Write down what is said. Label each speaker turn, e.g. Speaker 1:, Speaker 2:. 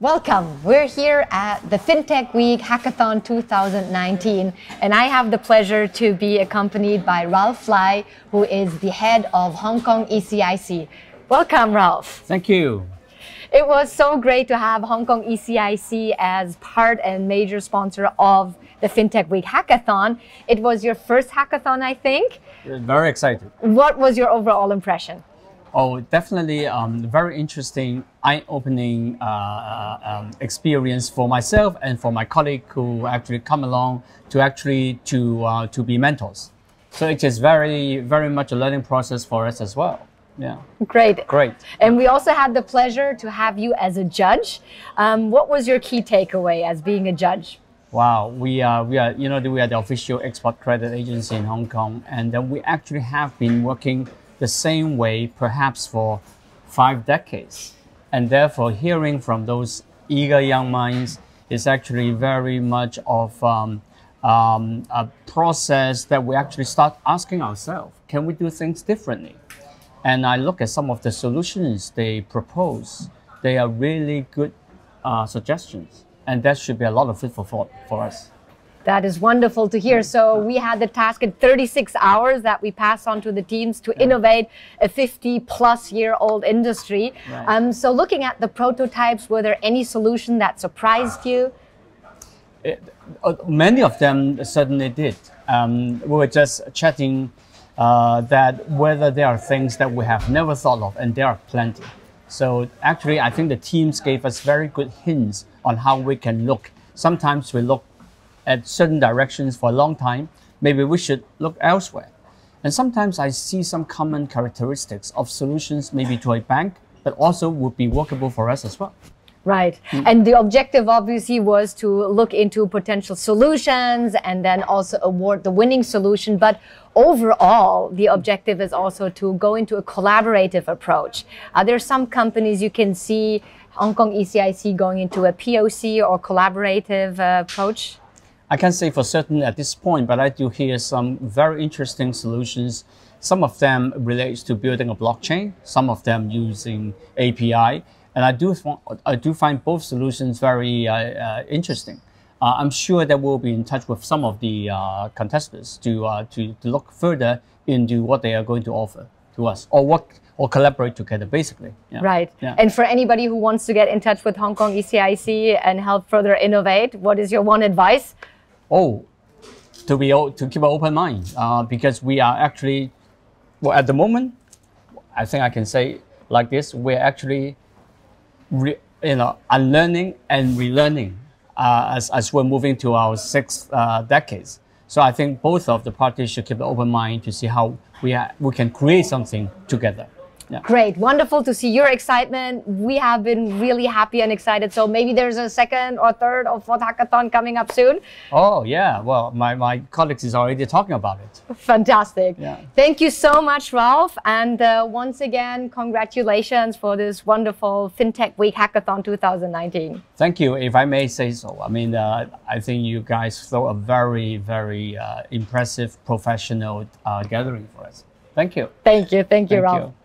Speaker 1: Welcome. We're here at the FinTech Week Hackathon 2019, and I have the pleasure to be accompanied by Ralph Lai, who is the head of Hong Kong ECIC. Welcome, Ralph.
Speaker 2: Thank you.
Speaker 1: It was so great to have Hong Kong ECIC as part and major sponsor of the FinTech Week Hackathon. It was your first hackathon, I think.
Speaker 2: Very excited.
Speaker 1: What was your overall impression?
Speaker 2: Oh, definitely um, very interesting, eye-opening uh, uh, um, experience for myself and for my colleague who actually come along to actually to uh, to be mentors. So it is very very much a learning process for us as well. Yeah.
Speaker 1: Great.
Speaker 2: Great.
Speaker 1: And we also had the pleasure to have you as a judge. Um, what was your key takeaway as being a judge?
Speaker 2: Wow, we are we are you know we are the official export credit agency in Hong Kong, and then we actually have been working the same way perhaps for five decades. And therefore, hearing from those eager young minds is actually very much of um, um, a process that we actually start asking ourselves can we do things differently? And I look at some of the solutions they propose, they are really good uh, suggestions. And that should be a lot of food for thought for us.
Speaker 1: That is wonderful to hear. So we had the task in 36 hours that we pass on to the teams to innovate a 50 plus year old industry. Right. Um, so looking at the prototypes, were there any solution that surprised you?
Speaker 2: It, uh, many of them certainly did. Um, we were just chatting uh, that whether there are things that we have never thought of, and there are plenty. So actually, I think the teams gave us very good hints on how we can look. Sometimes we look at certain directions for a long time, maybe we should look elsewhere. And sometimes I see some common characteristics of solutions maybe to a bank, but also would be workable for us as well.
Speaker 1: Right. Mm. And the objective obviously was to look into potential solutions and then also award the winning solution. But overall, the objective is also to go into a collaborative approach. Are there some companies you can see Hong Kong ECIC going into a POC or collaborative uh, approach?
Speaker 2: I can't say for certain at this point, but I do hear some very interesting solutions. Some of them relates to building a blockchain, some of them using API, and I do I do find both solutions very uh, uh, interesting. Uh, I'm sure that we'll be in touch with some of the uh, contestants to, uh, to to look further into what they are going to offer to us or what or collaborate together, basically.
Speaker 1: Yeah. Right. Yeah. And for anybody who wants to get in touch with Hong Kong ECIC and help further innovate, what is your one advice?
Speaker 2: Oh, to be to keep an open mind uh, because we are actually, well, at the moment, I think I can say like this: we're actually, re, you know, unlearning and relearning uh, as as we're moving to our sixth uh, decades. So I think both of the parties should keep an open mind to see how we we can create something together.
Speaker 1: Yeah. Great. Wonderful to see your excitement. We have been really happy and excited. So maybe there's a second or third or fourth hackathon coming up soon.
Speaker 2: Oh, yeah. Well, my, my colleagues is already talking about it.
Speaker 1: Fantastic. Yeah. Thank you so much, Ralph. And uh, once again, congratulations for this wonderful FinTech Week Hackathon 2019.
Speaker 2: Thank you. If I may say so. I mean, uh, I think you guys throw a very, very uh, impressive professional uh, gathering for us. Thank you.
Speaker 1: Thank you. Thank you, Thank Ralph. You.